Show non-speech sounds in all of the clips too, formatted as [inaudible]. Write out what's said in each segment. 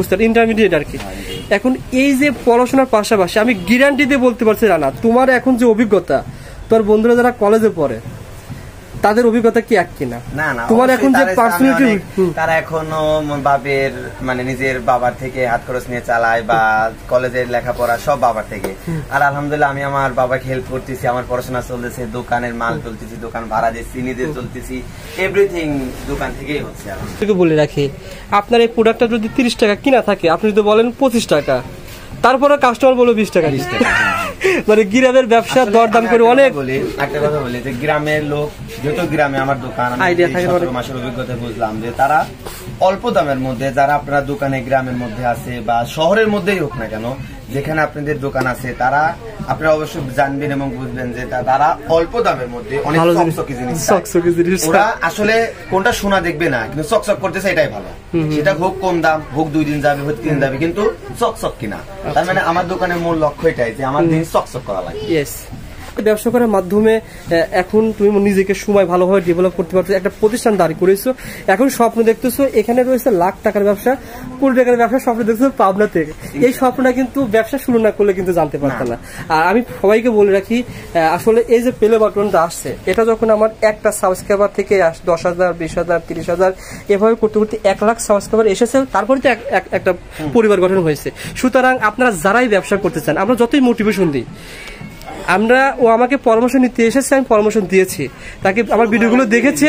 বুঝতে ইন্টারমিডিয়েট আর কি। এখন এই যে পড়াশোনার পাশাপাশি আমি গ্যারান্টি দিয়ে বলতে পারছি রানা তোমার এখন যে অভিজ্ঞতা তোর বন্ধুরা যারা কলেজে পড়ে তাদের অভিজ্ঞতা কি এক কিনা? না না তোমার এখন যে পার্সোনালিটি তারা এখনও বাপের মানে নিজের বাবার থেকে হাত খরচ নিয়ে চালায় বা কলেজের লেখাপড়া সব বাবার থেকে। আর আলহামদুলিল্লাহ আমি আমার বাবাকে হেল্প করতেছি আমার পড়াশোনা চলতেছে দোকানের মাল তুলতেছি দোকান ভাড়া দিচ্ছি নিজে চলতেছি এভরিথিং দোকান থেকেই হচ্ছে থেকে বলে রাখি আপনার এই প্রোডাক্টটা যদি তিরিশ টাকা কিনা থাকে আপনি যদি বলেন পঁচিশ টাকা তারপরে কাস্টমার বলবে বিশ টাকা। বিশ টাকা মানে গ্রামের ব্যবসা দরদাম করে অনেক বলি একটা কথা বলি যে গ্রামের লোক যত গ্রামে আমার দোকান আমি থাকে মাসের অভিজ্ঞতা বুঝলাম যে তারা অল্প দামের মধ্যে যারা আপনারা দোকানে গ্রামের মধ্যে আছে বা শহরের মধ্যেই হোক না কেন যেখানে আপনাদের দোকান আছে তারা আপনারা অবশ্যই জানবেন এবং বুঝবেন যে তারা অল্প দামের মধ্যে অনেক চকচকে জিনিস। চকচকে জিনিস। ওরা আসলে কোনটা সোনা দেখবে না কিন্তু চকচক করতেছে এটাই ভালো। সেটা হোক কম দাম হোক দুই দিন যাবে হোক তিন যাবে কিন্তু চকচক কিনা। আচ্ছা। তার মানে আমার দোকানের মূল লক্ষ্য এটাই যে আমার জিনিস চকচক করা লাগে। ব্যবসা করার মাধ্যমে এখন তুমি নিজেকে সময় ভালোভাবে ডেভেলপ করতে পারছ একটা প্রতিষ্ঠান দাঁড় করেছ এখন স্বপ্ন দেখতেছো এখানে রয়েছে লাখ টাকার ব্যবসা কোটি টাকার ব্যবসা স্বপ্ন দেখতেছো পাবনা থেকে। এই স্বপ্নটা কিন্তু ব্যবসা শুরু না করলে কিন্তু জানতে পারতাম না। আর আমি সবাইকে বলে রাখি আসলে এই যে পেলে বাটনটা আসছে এটা যখন আমার একটা সাবস্ক্রাইবার থেকে দশ হাজার বিশ হাজার তিরিশ হাজার এভাবে করতে করতে এক লাখ সাবস্ক্রাইবার এসেছে তারপরে তো এক- এক- একটা পরিবার গঠন হয়েছে। সুতরাং আপনারা যারাই ব্যবসা করতে চান আমরা যতই মোটিভেশন দিই আমরা, ও আমাকে পরামর্শ নিতে এসেছে, আমি পরামর্শ দিয়েছি। তাকে আমার ভিডিওগুলো দেখেছে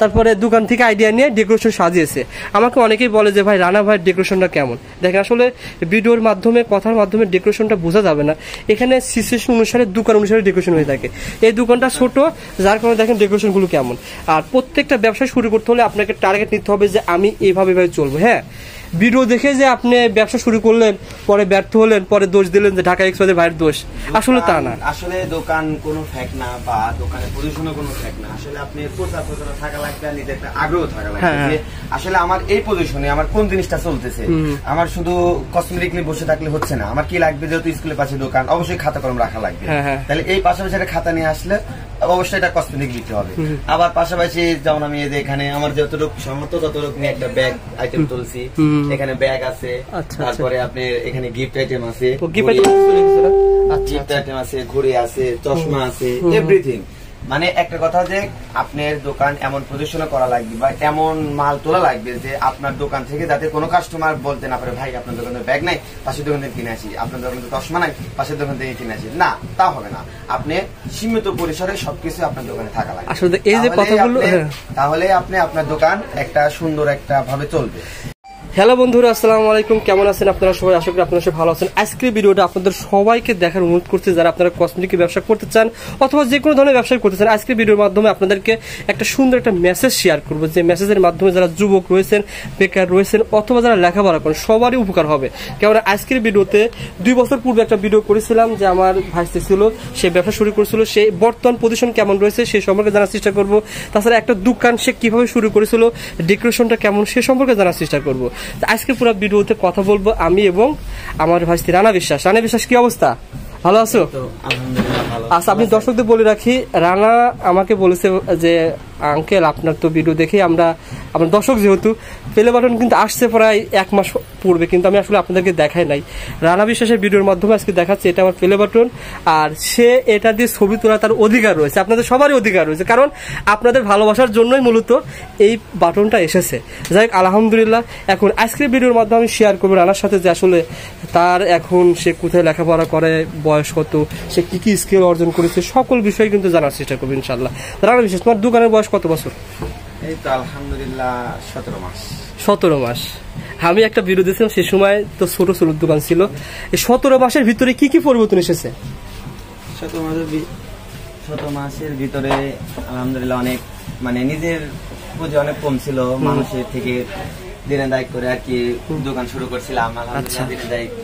তারপরে দোকান থেকে আইডিয়া নিয়ে ডেকোরেশন সাজিয়েছে। আমাকে অনেকেই বলে যে, ভাই, রানা ভাইয়ের ডেকোরেশনটা কেমন? দেখেন, আসলে ভিডিওর মাধ্যমে, কথার মাধ্যমে ডেকোরেশনটা বোঝা যাবে না। এখানে সিচুয়েশন অনুসারে, দোকান অনুসারে ডেকোরেশন হয়ে থাকে। এই দোকানটা ছোট, যার কারণে দেখেন ডেকোরেশনগুলো কেমন। আর প্রত্যেকটা ব্যবসা শুরু করতে হলে আপনাকে টার্গেট নিতে হবে যে, আমি এইভাবে এভাবে চলবো। হ্যাঁ? ভিডিও দেখে যে আপনি ব্যবসা শুরু করলেন পরে ব্যর্থ হলেন পরে দোষ দিলেন যে ঢাকা এক্সপ্রেসের ভাইয়ের দোষ। আসলে তা না। আসলে দোকান কোনো ফ্যাক না বা দোকানের পজিশনও কোনো ফ্যাক না। আসলে আপনি প্রচার প্রচার থাকা লাগবে আর নিজের একটা আগ্রহ থাকা লাগবে হ্যাঁ, আসলে আমার এই পজিশনে আমার কোন জিনিসটা চলতেছে? আমার শুধু কসমেটিক নিয়ে বসে থাকলে হচ্ছে না। আমার কি লাগবে যেহেতু স্কুলের পাশে দোকান? অবশ্যই খাতা কলম রাখা লাগবে। হ্যাঁ, হ্যাঁ। তাহলে এই পাশাপাশি একটা খাতা নিয়ে আসলে অবশ্যই এটা কসমেটিক দিতে হবে। আবার পাশাপাশি যেমন আমি যে এখানে আমার যতটুক সামর্থ্য ততটুক নিয়ে একটা ব্যাগ আইটেম তুলছি। এখানে ব্যাগ আছে। আচ্ছা, তারপরে আপনি এখানে গিফট আইটেম আছে। আচ্ছা গিফট আইটেম আছে। ঘুড়ি আছে চশমা আছে এভরিথিং মানে একটা কথা যে আপনার দোকান এমন পজিশনে করা লাগবে বা এমন মাল তোলা লাগবে যে আপনার দোকান থেকে যাতে কোনো কাস্টমার বলতে না পারে ভাই আপনার দোকানে ব্যাগ নাই পাশের দোকান থেকে কিনে আসি। আপনার দোকানে চশমা নাই পাশের দোকান থেকে কিনে আসি। না তা হবে না। আপনি সীমিত পরিসরে সবকিছু আপনার দোকানে থাকা লাগবে। আসলে এই যে কথাগুলো- হ্যাঁ। তাহলে আপনি আপনার দোকান একটা সুন্দর একটা ভাবে চলবে। হ্যালো বন্ধুরা, আসসালামু আলাইকুম। কেমন আছেন আপনারা সবাই? আশা করি আপনারা সবাই ভালো আছেন। আজকের ভিডিওটা আপনাদের সবাইকে দেখার অনুরোধ করছে যারা আপনারা কসমেটিক ব্যবসা করতে চান অথবা যে কোনো ধরনের ব্যবসা করতে চান, আজকের ভিডিওর মাধ্যমে আপনাদেরকে একটা সুন্দর একটা মেসেজ শেয়ার করব। যে মেসেজের মাধ্যমে যারা যুবক রয়েছেন, বেকার রয়েছেন অথবা যারা লেখাপড়া করেন, সবারই উপকার হবে। কেননা আজকের ভিডিওতে দুই বছর পূর্বে একটা ভিডিও করেছিলাম যে আমার ভাইসে ছিল, সে ব্যবসা শুরু করেছিল, সে বর্তমান পজিশন কেমন রয়েছে সে সম্পর্কে জানার চেষ্টা করব। তাছাড়া একটা দোকান সে কীভাবে শুরু করেছিল ডেকোরেশনটা কেমন সে সম্পর্কে জানার চেষ্টা করব। আজকে পুরো ভিডিওতে কথা বলব আমি এবং আমার ভাইস্তি রানা বিশ্বাস। রানা বিশ্বাস কি অবস্থা? ভালো আছো? আচ্ছা আপনি দর্শকদের বলে রাখি রানা আমাকে বলেছে যে আঙ্কেল আপনার তো ভিডিও দেখে আমরা, আমার দর্শক যেহেতু পেলে বাটন কিন্তু আসছে প্রায় এক মাস পূর্বে, কিন্তু আমি আসলে আপনাদেরকে দেখাই নাই। রানা বিশ্বাসের ভিডিওর মাধ্যমে আজকে দেখাচ্ছে, এটা আমার পেলে বাটন আর সে এটা দিয়ে ছবি তোলা তার অধিকার রয়েছে, আপনাদের সবারই অধিকার রয়েছে, কারণ আপনাদের ভালোবাসার জন্যই মূলত এই বাটনটা এসেছে। যাই হোক, আলহামদুলিল্লাহ, এখন আজকের ভিডিওর মাধ্যমে আমি শেয়ার করব রানার সাথে যে আসলে তার এখন সে কোথায় লেখাপড়া করে, বয়স কত, সে কী কী স্কিল অর্জন করেছে, সকল বিষয় কিন্তু জানার চেষ্টা করব ইনশাল্লাহ রানা বিশ্বাস, তোমার দোকানের বয়স কত বছর? এই তো আলহামদুলিল্লাহ সতেরো মাস। সতেরো মাস। আমি একটা ভিডিও দিয়েছিলাম সে সময় তো ছোট ছোট দোকান ছিল। এই সতেরো মাসের ভিতরে কি কি পরিবর্তন এসেছে? শত মাসের শত মাসের ভিতরে আলহামদুলিল্লাহ অনেক মানে নিজের পুঁজি অনেক কম ছিল। মানুষের থেকে দিনে দায়িত্ব করে আর কি দোকান শুরু করছিলাম। আচ্ছা। আলহামদুলিল্লাহ দিনে দায়িত্ব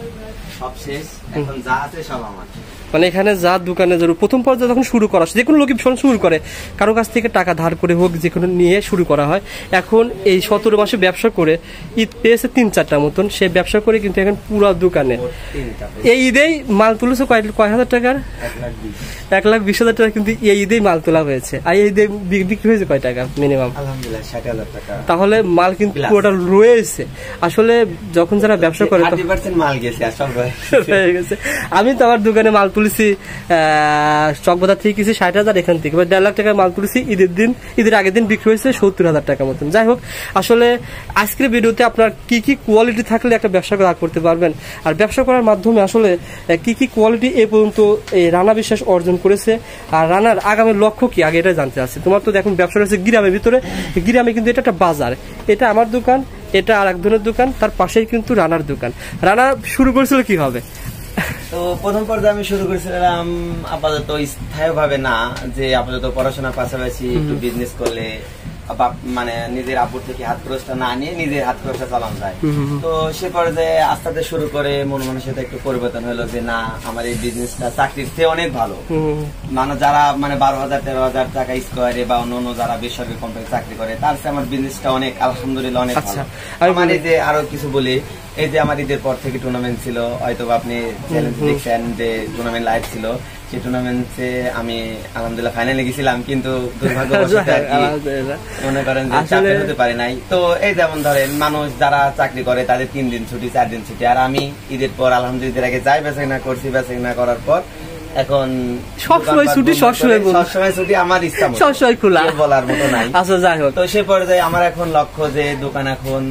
সব শেষ। এখন যা আছে সব আমার। মানে এখানে যা দোকানে ধরো প্রথম পর্যায়ে যখন শুরু করা যে কোনো লোকই ভীষণ শুরু করে কারও কাছ থেকে টাকা ধার করে হোক যে কোনো নিয়ে শুরু করা হয়। এখন এই সতেরো মাসে ব্যবসা করে ঈদ পেয়েছে তিন চারটা মতন সে ব্যবসা করে কিন্তু এখন পুরো দোকানে। এই ঈদেই মাল তুলেছে কয় কয় হাজার টাকার? এক লাখ বিশ। হাজার টাকা কিন্তু এই ঈদেই মাল তোলা হয়েছে। আর এই ঈদে বিক্রি হয়েছে কয় টাকা মিনিমাম তাহলে মাল কিন্তু. পুরোটা রয়েছে। আসলে যখন যারা ব্যবসা করে [laughs] আমি তো আমার দোকানে মাল তুলেছি চকবাজার থেকে কিছু ষাট হাজার এখান থেকে। এবার দেড় লাখ টাকার মাল তুলেছি, ঈদের দিন, ঈদের আগের দিন বিক্রি হয়েছে সত্তর হাজার টাকা মতন। যাই হোক, আসলে আজকের ভিডিওতে আপনার কি কি কোয়ালিটি থাকলে একটা ব্যবসা করা করতে পারবেন? আর ব্যবসা করার মাধ্যমে আসলে কি কি কোয়ালিটি এ পর্যন্ত এই রানা বিশ্বাস অর্জন করেছে? আর রানার আগামী লক্ষ্য কি? আগে এটা জানতে চাচ্ছি। তোমার তো দেখুন, ব্যবসা রয়েছে গ্রামের ভিতরে। গ্রামে কিন্তু এটা একটা বাজার। এটা আমার দোকান, এটা আর এক ধরনের দোকান, তার পাশেই কিন্তু রানার দোকান। রানা শুরু করেছিল কি হবে তো প্রথম পর্যায়ে আমি শুরু করেছিলাম আপাতত স্থায়ী ভাবে না যে আপাতত পড়াশোনার পাশাপাশি একটু বিজনেস করলে মানে নিজের আপুর থেকে হাত খরচটা না নিয়ে নিজের হাত খরচটা চালানো যায়। তো সে পর্যায়ে আস্তে আস্তে শুরু করে মন মানুষের একটু পরিবর্তন হলো যে না আমার এই বিজনেসটা চাকরির চেয়ে অনেক ভালো। মানে যারা মানে বারো হাজার তেরো হাজার টাকা স্কোয়ারে বা অন্য যারা বেসরকারি কোম্পানি চাকরি করে তার চেয়ে আমার বিজনেসটা অনেক আলহামদুলিল্লাহ অনেক আচ্ছা, ভালো। আমি আমার এই যে আরও কিছু বলি এই যে আমার ঈদের পর থেকে টুর্নামেন্ট ছিল হয়তো আপনি চ্যালেঞ্জ দেখছেন যে টুর্নামেন্ট লাইভ ছিল। সেই টুর্নামেন্টে আমি আলহামদুলিল্লাহ ফাইনালে গেছিলাম কিন্তু দুর্ভাগ্যবশত আর কি মনে করেন যে চাপে হতে পারে নাই। তো এই যেমন ধরেন মানুষ যারা চাকরি করে তাদের তিন দিন ছুটি চার দিন ছুটি। আর আমি ঈদের পর আলহামদুলিল্লাহ আগে যাই বেচা না করছি বেচা না করার পর এখন সবসময় ছুটি, সবসময় সবসময় ছুটি আমার ইচ্ছা। সবসময় খোলা। বলার মতো নাই। আচ্ছা যাই হোক। তো সে পর্যায়ে আমার এখন লক্ষ্য যে দোকান এখন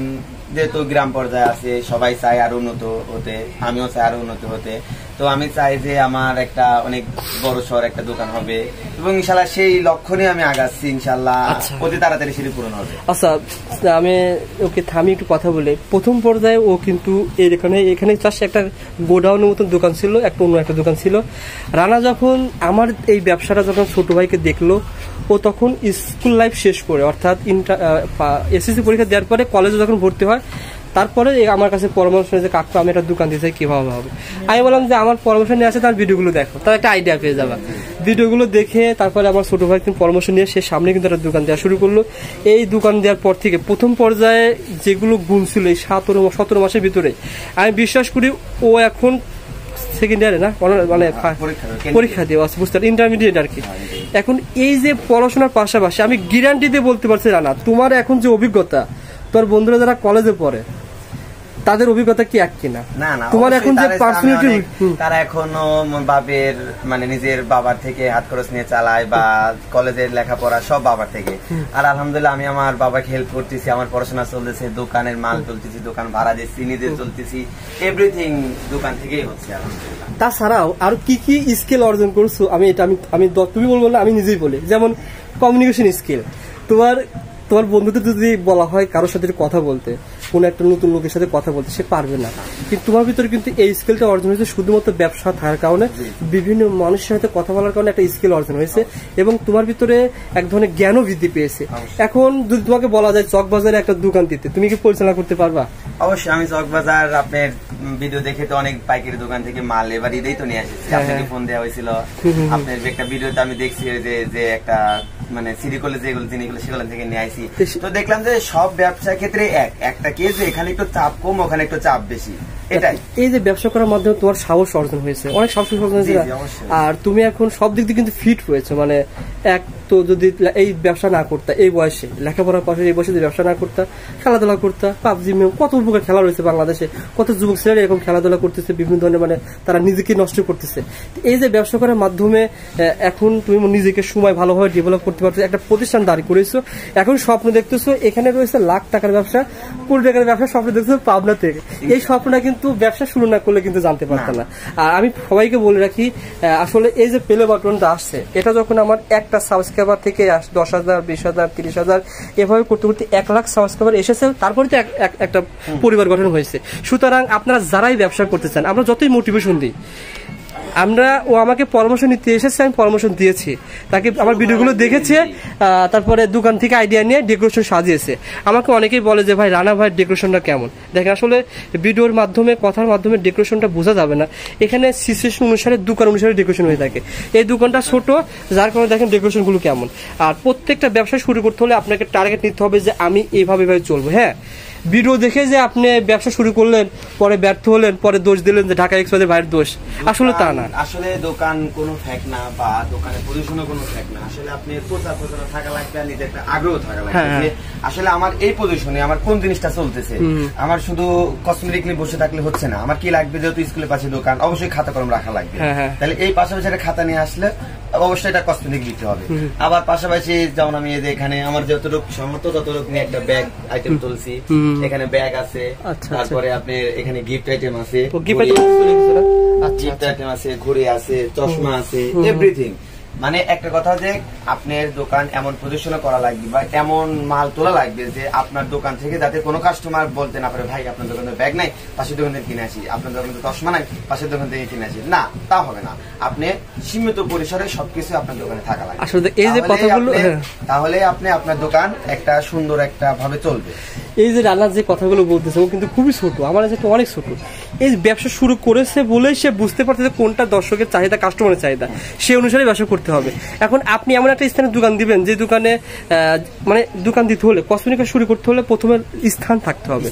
যেহেতু গ্রাম পর্যায়ে আছে সবাই চায় আরও উন্নত হতে আমিও চাই আরও উন্নত হতে। তো আমি চাই যে আমার একটা অনেক বড় শহর একটা দোকান হবে। এবং ইনশাল্লাহ সেই লক্ষ্য নিয়ে আমি আগাচ্ছি ইনশাল্লাহ আচ্ছা। অতি তাড়াতাড়ি সেটি পূরণ হবে। আচ্ছা আমি ওকে থামি একটু কথা বলে। প্রথম পর্যায়ে ও কিন্তু এখানে এখানে চাষ একটা গোডাউনের মতন দোকান ছিল একটা অন্য একটা দোকান ছিল। রানা যখন আমার এই ব্যবসাটা যখন ছোট ভাইকে দেখল ও তখন স্কুল লাইফ শেষ করে অর্থাৎ ইন্টার এসএসসি পরীক্ষা দেওয়ার পরে কলেজে যখন ভর্তি হয় তারপরে আমার কাছে পরামর্শ নিয়ে যে কাকু আমি একটা দোকান দিতে কীভাবে হবে? আমি বললাম যে আমার পরামর্শ নিয়ে আসে তার ভিডিওগুলো দেখো। তার একটা আইডিয়া পেয়ে যাবে। ভিডিওগুলো দেখে তারপরে আমার ছোটো ভাই কিন্তু পরামর্শ নিয়ে সে সামনে কিন্তু একটা দোকান দেওয়া শুরু করল। এই দোকান দেওয়ার পর থেকে প্রথম পর্যায়ে যেগুলো গুণ ছিল এই সতেরো সতেরো মাসের ভিতরে আমি বিশ্বাস করি ও এখন সেকেন্ড ইয়ারে না মানে পরীক্ষা দেবে, পরীক্ষা দিয়ে আছে বুঝতে ইন্টারমিডিয়েট আর কি। এখন এই যে পড়াশোনার পাশাপাশি আমি গ্যারান্টি দিয়ে বলতে পারছি রানা তোমার এখন যে অভিজ্ঞতা তোর বন্ধুরা যারা কলেজে পড়ে তাদের অভিজ্ঞতা কি এক কিনা? না না তোমার এখন যে পার্সোনালিটি তারা এখনও বাপের মানে নিজের বাবার থেকে হাত খরচ নিয়ে চালায় বা কলেজের লেখাপড়া সব বাবার থেকে। আর আলহামদুলিল্লাহ আমি আমার বাবাকে হেল্প করতেছি আমার পড়াশোনা চলতেছে দোকানের মাল তুলতেছি দোকান ভাড়া দিচ্ছি নিজে চলতেছি এভরিথিং দোকান থেকেই হচ্ছে আলহামদুলিল্লাহ। তাছাড়াও আর কি কি স্কিল অর্জন করছ? আমি এটা আমি আমি তুমি বলব না আমি নিজেই বলি। যেমন কমিউনিকেশন স্কিল তোমার তোমার বন্ধুদের যদি বলা হয় কারোর সাথে কথা বলতে কোনো একটা নতুন লোকের সাথে কথা বলতে সে পারবে না। কিন্তু তোমার ভিতরে কিন্তু এই স্কিলটা অর্জন হয়েছে শুধুমাত্র ব্যবসা থাকার কারণে বিভিন্ন মানুষের সাথে কথা বলার কারণে একটা স্কিল অর্জন হয়েছে এবং তোমার ভিতরে এক ধরনের জ্ঞানও বৃদ্ধি পেয়েছে। এখন যদি তোমাকে বলা যায় চক বাজারে একটা দোকান দিতে তুমি কি পরিচালনা করতে পারবা? অবশ্যই আমি চকবাজার আপনার ভিডিও দেখে তো অনেক পাইকারি দোকান থেকে মাল এবার ঈদেই তো নিয়ে এসেছি হ্যাঁ, আপনাকে হ্যাঁ। ফোন দেওয়া হয়েছিল। আপনার একটা ভিডিওতে আমি দেখছি যে যে একটা মানে সিডি করলে যেগুলো জিনিসগুলো সেগুলো থেকে নিয়ে আসি। তো দেখলাম যে সব ব্যবসার ক্ষেত্রে এক একটা কে যে এখানে একটু চাপ কম ওখানে একটু চাপ বেশি। এটাই। এই যে ব্যবসা করার মাধ্যমে তোমার সাহস অর্জন হয়েছে। অনেক সাহস অর্জন হয়েছে। আর তুমি এখন সব দিক দিয়ে কিন্তু ফিট হয়েছে মানে এক তো যদি এই ব্যবসা না করতা এই বয়সে লেখাপড়ার পাশে এই বয়সে যদি ব্যবসা না করতা খেলাধুলা করতা পাবজি কত উপকার খেলা রয়েছে বাংলাদেশে কত যুবক ছেলেরা এরকম খেলাধুলা করতেছে বিভিন্ন ধরনের মানে তারা নিজেকে নষ্ট করতেছে। এই যে ব্যবসা করার মাধ্যমে এখন তুমি নিজেকে সময় ভালোভাবে ডেভেলপ করতে পারছ একটা প্রতিষ্ঠান দাঁড়ি করেছ এখন স্বপ্ন দেখতেছো এখানে রয়েছে লাখ টাকার ব্যবসা কোটি টাকার ব্যবসা স্বপ্ন দেখতেছো পাবনা থেকে। এই স্বপ্নটা কিন্তু ব্যবসা শুরু না করলে কিন্তু জানতে পারতাম না। আর আমি সবাইকে বলে রাখি আসলে এই যে প্লে বাটনটা আসছে এটা যখন আমার একটা সাবস্ক্রাইবার থেকে দশ হাজার, বিশ হাজার, তিরিশ হাজার, এভাবে করতে করতে এক লাখ সাবস্ক্রাইবার এসেছে। তারপরে তো এক- এক- একটা পরিবার গঠন হয়েছে। সুতরাং আপনারা যারাই ব্যবসা করতে চান, আমরা যতই মোটিভেশন দিই আমরা, ও আমাকে পরামর্শ নিতে এসেছে, আমি পরামর্শ দিয়েছি। তাকে আমার ভিডিওগুলো দেখেছে তারপরে দোকান থেকে আইডিয়া নিয়ে ডেকোরেশন সাজিয়েছে। আমাকে অনেকেই বলে যে, ভাই, রানা ভাইয়ের ডেকোরেশনটা কেমন? দেখেন, আসলে ভিডিওর মাধ্যমে, কথার মাধ্যমে ডেকোরেশনটা বোঝা যাবে না। এখানে সিচুয়েশন অনুসারে, দোকান অনুসারে ডেকোরেশন হয়ে থাকে। এই দোকানটা ছোট, যার কারণে দেখেন ডেকোরেশনগুলো কেমন। আর প্রত্যেকটা ব্যবসা শুরু করতে হলে আপনাকে টার্গেট নিতে হবে যে, আমি এইভাবে এইভাবে চলবো। হ্যাঁ? ভিডিও দেখে যে আপনি ব্যবসা শুরু করলেন পরে ব্যর্থ হলেন পরে দোষ দিলেন যে ঢাকা এক্সপ্রেসের বাইরের দোষ। আসলে তা না। আসলে দোকান কোনো ফ্যাক না বা দোকানে পজিশনও কোনো ফ্যাক না। আসলে আপনি প্রচার প্রচার থাকা লাগবে আর নিজের একটা আগ্রহ থাকা লাগবে হ্যাঁ, আসলে আমার এই পজিশনে আমার কোন জিনিসটা চলতেছে? আমার শুধু কসমেটিক নিয়ে বসে থাকলে হচ্ছে না। আমার কি লাগবে যেহেতু স্কুলের পাশে দোকান? অবশ্যই খাতা কলম রাখা লাগবে। হ্যাঁ, হ্যাঁ। তাহলে এই পাশাপাশি একটা খাতা নিয়ে আসলে অবশ্যই এটা কসমেটিক দিতে হবে। আবার পাশাপাশি যেমন আমি যে এখানে আমার যতটুকু সামর্থ্য ততটুকু নিয়ে একটা ব্যাগ আইটেম তুলছি। এখানে ব্যাগ আছে। আচ্ছা, তারপরে আপনার এখানে গিফট আইটেম আছে। আচ্ছা গিফট আইটেম আছে ঘড়ি আছে চশমা আছে এভরিথিং মানে একটা কথা যে আপনার দোকান এমন পজিশনে করা লাগবে বা এমন মাল তোলা লাগবে যে আপনার দোকান থেকে যাতে কোনো কাস্টমার বলতে না পারে ভাই আপনার দোকানে ব্যাগ নাই পাশের দোকান থেকে কিনে আসি। আপনার দোকানে চশমা নাই পাশের দোকান থেকে কিনে আসি। না তা হবে না। আপনি সীমিত পরিসরে সবকিছু আপনার দোকানে থাকা লাগবে। আসলে এই যে কথাগুলো হ্যাঁ। তাহলে আপনি আপনার দোকান একটা সুন্দর একটা ভাবে চলবে। এই যে রান্নার যে কথাগুলো বলতেছে ও কিন্তু খুবই ছোট আমার কাছে অনেক ছোট। এই ব্যবসা শুরু করেছে বলেই সে বুঝতে পারছে যে কোনটা দর্শকের চাহিদা কাস্টমারের চাহিদা। সে অনুসারে ব্যবসা করতে হবে। এখন আপনি এমন একটা স্থানে দোকান দিবেন যে দোকানে মানে দোকান দিতে হলে কসমেটিক শুরু করতে হলে প্রথমে স্থান থাকতে হবে।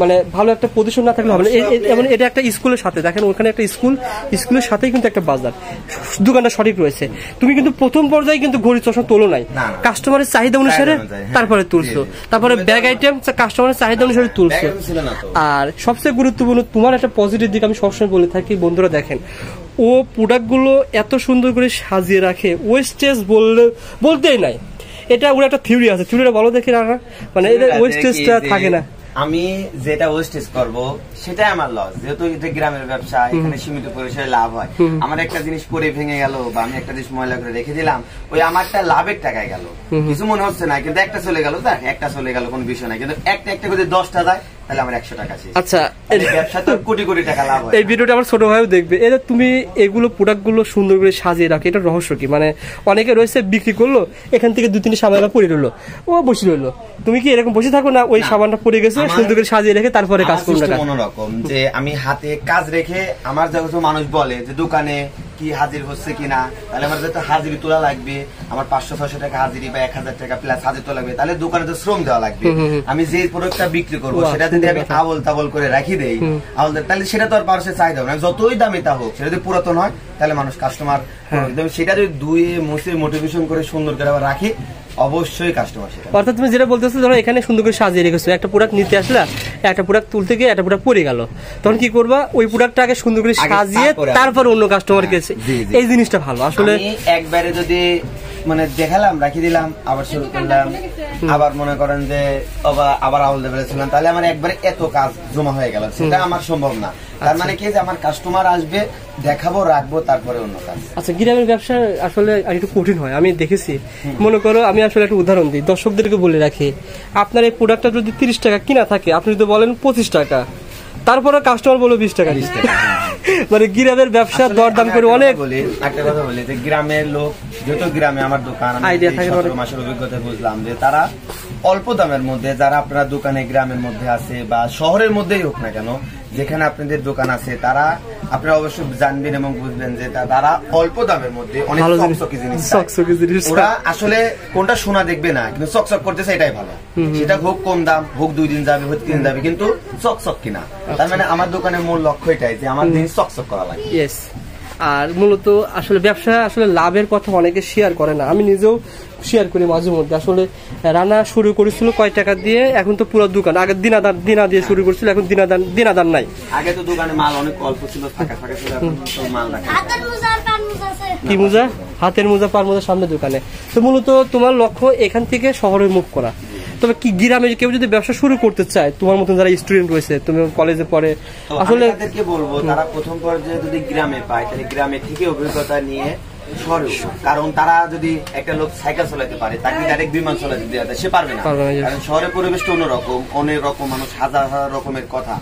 মানে ভালো একটা পজিশন না থাকলে হবে না। এ- এ- এটা একটা স্কুলের সাথে দেখেন ওখানে একটা স্কুল স্কুলের সাথেই কিন্তু একটা বাজার। দোকানটা সঠিক রয়েছে। তুমি কিন্তু প্রথম পর্যায়ে কিন্তু ঘড়ি চশমা তোলো নাই। কাস্টমারের চাহিদা অনুসারে হ্যাঁ। তারপরে তুলছো। তারপরে ব্যাগ আইটেম কাস্টমারের চাহিদা অনুসারে তুলছো। আর সবচেয়ে গুরুত্বপূর্ণ তোমার একটা পজিটিভ দিক আমি সবসময় বলে থাকি বন্ধুরা দেখেন ও প্রোডাক্টগুলো এত সুন্দর করে সাজিয়ে রাখে। ওয়েস্টেজ বললে বলতেই নাই। এটা ওর একটা থিওরি আছে। থিওরিটা বলো দেখি না মানে আছে, ওয়েস্টেজটা থাকে না। আমি যেটা ওয়েস্টেজ করব সেটাই আমার লস যেহেতু এটা গ্রামের ব্যবসা এখানে সীমিত পরিসরে লাভ হয়। আমার একটা জিনিস পরে ভেঙে গেল বা আমি একটা জিনিস ময়লা করে রেখে দিলাম ওই আমারটা লাভের টাকায় গেল। কিছু মনে হচ্ছে না কিন্তু একটা চলে গেল। দেখ একটা চলে গেল কোনো বিষয় নাই। কিন্তু একটা একটা করে দশটা যায় তাহলে আমার একশো টাকা শেষ। আচ্ছা ব্যবসা তো কোটি কোটি টাকা লাভ হয়। এই ভিডিওটা আমার ছোট ভাইও দেখবে। এটা তুমি এগুলো প্রোডাক্টগুলো সুন্দর করে সাজিয়ে রাখো এটা রহস্য কি? মানে অনেকে রয়েছে বিক্রি করল এখান থেকে দুই পরে রইল। ও বসে রইল। তুমি কি এরকম বসে থাকো না? ওই সাবানটা গেছে সুন্দর করে সাজিয়ে রেখে তারপরে কাজ system যে আমি হাতে কাজ রেখে আমার যখন মানুষ বলে যে দোকানে কি হাজির হচ্ছে কিনা? তাহলে আমার যাতে হাজিরি তোলা লাগবে আমার পাঁচশো ছয়শো টাকা হাজিরি বা এক হাজার টাকা প্লাস হাজির তোলা লাগবে তাহলে দোকানে তো শ্রম দেওয়া লাগবে। আমি যে প্রোডাক্টটা বিক্রি করব সেটা যদি আমি আবল তাবল করে রাখি দেই আবল তাহলে সেটা তো আর মানুষের চাহিদা হবে না। যতই দামি তা হোক সেটা যদি পুরাতন হয় তাহলে মানুষ কাস্টমার হ্যাঁ। সেটা যদি দুই মুছে মোটিভেশন করে সুন্দর করে আবার রাখি অবশ্যই কাস্টমার সেটা। অর্থাৎ তুমি যেটা বলতেছো ধরো এখানে সুন্দর করে সাজিয়ে রেখেছো। একটা প্রোডাক্ট নিতে আসলা একটা প্রোডাক্ট তুলতে গিয়ে একটা প্রোডাক্ট পড়ে গেল। তখন কি করবা? ওই প্রোডাক্টটা আগে সুন্দর করে সাজিয়ে তারপর অন্য কাস্টমার হ্যাঁ, কাছে জি। এই জিনিসটা ভালো। আসলে একবারে যদি মানে দেখালাম রাখি দিলাম আবার শুরু করলাম। আবার মনে করেন যে আবার আবার আউল দেবে ছিলাম। তাহলে আমার একবারে এত কাজ জমা হয়ে গেল সেটা আমার সম্ভব না। তার। মানে কি যে আমার কাস্টমার আসবে দেখাবো রাখব তারপরে অন্য কাজ। আচ্ছা গ্রামের ব্যবসা আসলে আর একটু কঠিন হয় আমি দেখেছি। মনে করো আমি আসলে একটা উদাহরণ দিই দর্শকদেরকে বলে রাখি আপনার এই প্রোডাক্টটা যদি তিরিশ টাকা কিনা থাকে আপনি যদি বলেন পঁচিশ টাকা তারপরে কাস্টমার বলো বিশ টাকা বিশ টাকা মানে গ্রামের ব্যবসা দর দরদাম করে অনেক একটা কথা বলি যে গ্রামের লোক যত গ্রামে আমার দোকান আইডিয়া থাকে মাসের অভিজ্ঞতা বুঝলাম যে তারা অল্প দামের মধ্যে যারা আপনার দোকানে গ্রামের মধ্যে আছে বা শহরের মধ্যেই হোক না কেন যেখানে আপনাদের দোকান আছে তারা আপনারা অবশ্যই জানবেন এবং বুঝবেন যে তারা অল্প দামের মধ্যে অনেক চকচকে জিনিস। চকচকে জিনিস। ওরা আসলে কোনটা সোনা দেখবে না কিন্তু চকচক করতেছে এটাই ভালো। সেটা হোক কম দাম হোক দুই দিন যাবে হোক তিন দিন যাবে কিন্তু চকচক কিনা। তার মানে আমার দোকানের মূল লক্ষ্য এটাই যে আমার জিনিস চকচক করা লাগে। আর মূলত আসলে ব্যবসা আসলে লাভের কথা অনেকে শেয়ার করে না। আমি নিজেও শেয়ার করি মাঝে মধ্যে। আসলে রান্না শুরু করেছিল কয় টাকা দিয়ে এখন তো পুরো দোকান। আগে দিনাদান দিনা দিয়ে শুরু করেছিল এখন দিনাদান দিনাদান নাই। আগে তো দোকানে মাল অনেক অল্প ছিল ফাঁকা ফাঁকা ছিল এখন তো মাল রাখা হাতের মোজা আর কান মোজা আছে। কি মোজা? হাতের মোজা পার মোজা সামনে দোকানে। তো মূলত তোমার লক্ষ্য এখান থেকে শহরে মুভ করা। তবে কি গ্রামে কেউ যদি ব্যবসা শুরু করতে চায় তোমার মতন যারা স্টুডেন্ট রয়েছে তুমি কলেজে পড়ে আসলে তাদেরকে বলব তারা প্রথম পর্যায়ে যদি গ্রামে পায় তাহলে গ্রামে থেকে অভিজ্ঞতা নিয়ে কারণ তারা যদি একটা লোক সাইকেল চালাতে পারে তাকে ডাইরেক্ট বিমান চালাতে দেওয়া যায়। সে পারবে না. কারণ শহরের পরিবেশটা অন্যরকম অনেক রকম মানুষ হাজার হাজার রকমের কথা।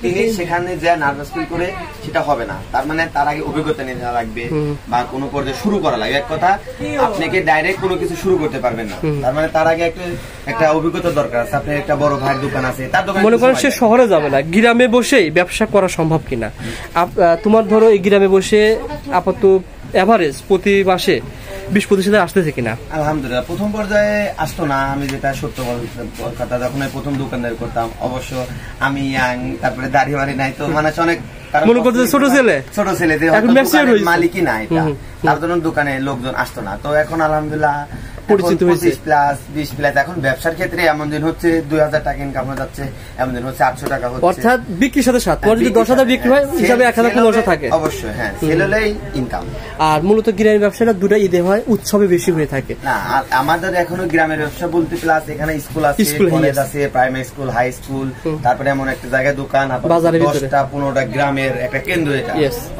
তিনি- সেখানে যে নার্ভাস ফিল করে সেটা হবে না। তার মানে তার আগে অভিজ্ঞতা নিয়ে লাগবে বা কোনো পর্যায়ে শুরু করা লাগবে। এক কথা আপনাকে ডাইরেক্ট কোনো কিছু শুরু করতে পারবেন না। তার মানে তার আগে একটা একটা অভিজ্ঞতা দরকার আছে। আপনার একটা বড় ভাইয়ের দোকান আছে। তার দোকান মনে করেন সে শহরে যাবে না। গ্রামে বসেই ব্যবসা করা সম্ভব কিনা? তোমার ধরো এই গ্রামে বসে আপাতত এভারেজ প্রতি মাসে বিশ পঁচিশ হাজার আসতেছে কিনা? আলহামদুলিল্লাহ প্রথম পর্যায়ে আসতো না। আমি যেটা সত্য কলকাতা কথা যখন প্রথম দোকানদার করতাম অবশ্য আমি ইয়াং তারপরে দাড়ি মারি নাই তো মানে অনেক মনে করতে ছোট ছেলে? ছোট ছেলে। মালিকই না এটা। তার জন্য দোকানে লোকজন আসতো না। তো এখন আলহামদুলিল্লাহ পরিচিত হয়েছে। প্লাস বিশ প্লাস এখন ব্যবসার ক্ষেত্রে এমন দিন হচ্ছে দুই হাজার টাকা ইনকাম হয়ে যাচ্ছে এমন দিন হচ্ছে আটশো টাকা হচ্ছে। অর্থাৎ বিক্রির সাথে সাত তোমার যদি দশ হাজার বিক্রি হয় হিসাবে এক হাজার পনেরোশো থাকে। অবশ্যই হ্যাঁ সেল হলেই ইনকাম আর মূলত গ্রামীণ ব্যবসাটা দুটা ঈদে হয় উৎসবে বেশি হয়ে থাকে। না আমাদের এখনও গ্রামের ব্যবসা বলতে প্লাস এখানে স্কুল আছে স্কুল, কলেজ আছে প্রাইমারি স্কুল হাই স্কুল তারপরে এমন একটা জায়গায় দোকান ভিতরে। দশটা পনেরোটা গ্রামের একটা কেন্দ্র এটা।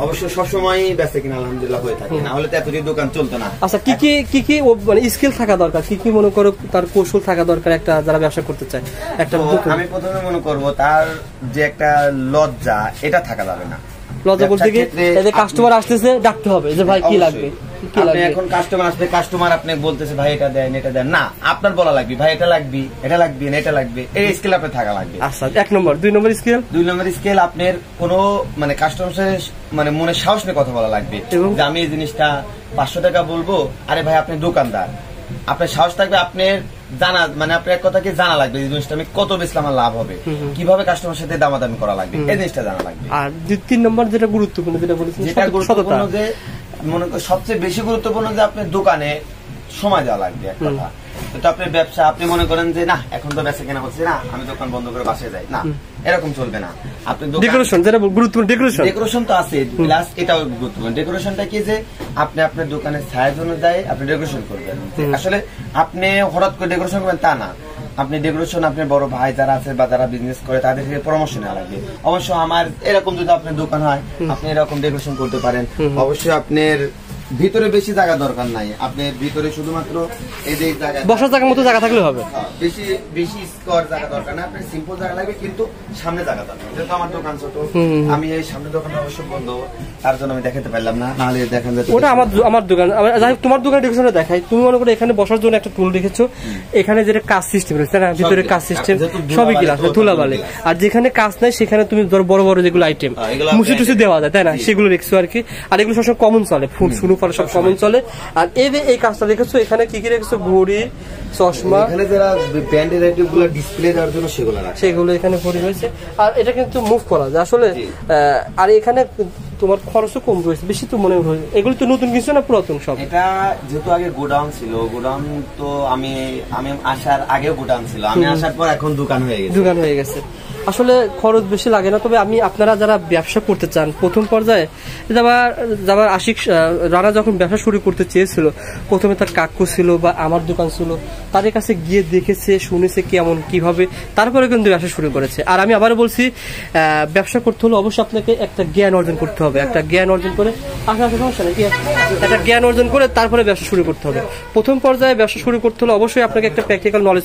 অবশ্য সবসময় বেঁচে কিনা আলহামদুলিল্লাহ হয়ে থাকে না হলে তো এতদিন দোকান চলতো না। আচ্ছা কি কি কি কি মানে স্কিল থাকা দরকার? কি কি মনে করো তার কৌশল থাকা দরকার একটা যারা ব্যবসা করতে চায়? একটা আমি প্রথমে মনে করব তার যে একটা লজ্জা এটা থাকা যাবে না। লজ্জা বলতে কি? যে কাস্টমার আসতেছে ডাকতে হবে যে ভাই কি লাগবে? আপনি এখন কাস্টমার আসবে কাস্টমার আপনি বলতেছে ভাই এটা দেন এটা দেন। না আপনার বলা লাগবে ভাই এটা লাগবে এটা লাগবে না এটা লাগবে। এই স্কিল আপনার থাকা লাগবে। আচ্ছা এক নম্বর। দুই নম্বর স্কিল দুই নম্বর স্কেল আপনার কোনো মানে কাস্টমার মানে মনে সাহস নিয়ে কথা বলা লাগবে। যে আমি এই জিনিসটা পাঁচশো টাকা বলব আরে ভাই আপনি দোকানদার। আপনার সাহস থাকবে আপনার জানা মানে আপনার এক কথা কি জানা লাগবে এই জিনিসটা আমি কত বেশি আমার লাভ হবে? কীভাবে কাস্টমার সাথে দামাদামি করা লাগবে? এই জিনিসটা জানা লাগবে। আর তিন নম্বর যেটা গুরুত্বপূর্ণ যেটা বলেছেন যেটা গুরুত্বপূর্ণ যে মনে করি সবচেয়ে বেশি গুরুত্বপূর্ণ যে আপনার দোকানে সময় দেওয়া লাগবে এক কথা। তো আপনার ব্যবসা আপনি মনে করেন যে না এখন তো ব্যবসা কেনা হচ্ছে না আমি দোকান বন্ধ করে বাসায় যাই। না। এরকম চলবে না। আপনি ডেকোরেশন যেটা গুরুত্বপূর্ণ ডেকোরেশন ডেকোরেশন তো আছে প্লাস এটাও গুরুত্বপূর্ণ। ডেকোরেশনটা কি যে আপনি আপনার দোকানের সাইজ অনুযায়ী আপনি ডেকোরেশন করবেন। আসলে আপনি হঠাৎ করে ডেকোরেশন করবেন তা না। আপনি ডেকোরেশন আপনার বড় ভাই যারা আছে বা যারা বিজনেস করে তাদের থেকে পরামর্শ নেওয়া লাগবে অবশ্য আমার এরকম যদি আপনার দোকান হয় আপনি এরকম ডেকোরেশন করতে পারেন। অবশ্যই আপনার ভিতরে বেশি জায়গা দরকার নাই। আপনার ভিতরে শুধুমাত্র এই যে জায়গা বসার জায়গার মতো জায়গা থাকলে হবে। হ্যাঁ, বেশি বেশি স্কোয়ার জায়গা দরকার না আপনার সিম্পল জায়গা লাগবে কিন্তু সামনে জায়গা দরকার। যেহেতু আমার দোকান ছোট আমি এই সামনে দোকানটা অবশ্য বন্ধ তার জন্য আমি দেখাতে পারলাম না। নাহলে দেখান যেত ওটা আমার আমার দোকান। যাই হোক, তোমার দোকান ডেকোরেশনটা দেখাই। তুমি মনে করো এখানে বসার জন্য একটা টুল রেখেছো। এখানে যেটা কাজ সিস্টেম রয়েছে না? ভিতরে কাজ সিস্টেম সবই গ্লাস ধুলাবালি glass। আর যেখানে কাজ নাই সেখানে তুমি ধরো বড় বড় যেগুলো আইটেম হ্যাঁ, মুছে টুসে দেওয়া যায় তাই না? সেগুলো রেখছো আর কি। আর এগুলো সবসময় কমন চলে ফুল শুরু ফলে সব কমন চলে। আর এই যে এই কাজটা রেখেছো এখানে কি কি রেখেছো? ঘড়ি চশমা। এখানে যারা ব্র্যান্ডের আইটেমগুলো ডিসপ্লে দেওয়ার জন্য সেগুলো রাখে। সেগুলো এখানে ভরি রয়েছে। আর এটা কিন্তু মুভ করা। যায় আসলে আর এখানে তোমার খরচও কম রয়েছে। বেশি তো মনে হয়। এগুলো তো নতুন কিছু না পুরাতন সব? এটা যেহেতু আগে গোডাউন ছিল গোডাউন তো আমি আমি আসার আগে গোডাউন ছিল। আমি আসার পর এখন দোকান হয়ে গেছে। দোকান হয়ে গেছে। আসলে খরচ বেশি লাগে না তবে আমি আপনারা যারা ব্যবসা করতে চান প্রথম পর্যায়ে যাবার যাবার আশিক রানা যখন ব্যবসা শুরু করতে চেয়েছিল প্রথমে তার কাকু ছিল বা আমার দোকান ছিল তাদের কাছে গিয়ে দেখেছে শুনেছে কেমন কীভাবে তারপরে কিন্তু ব্যবসা শুরু করেছে। আর আমি আবার বলছি ব্যবসা করতে হলে অবশ্যই আপনাকে একটা জ্ঞান অর্জন করতে হবে একটা জ্ঞান অর্জন করে আসা আসা সমস্যা নেই, একটা জ্ঞান অর্জন করে তারপরে ব্যবসা শুরু করতে হবে। প্রথম পর্যায়ে ব্যবসা শুরু করতে হলে অবশ্যই আপনাকে একটা প্র্যাকটিক্যাল নলেজ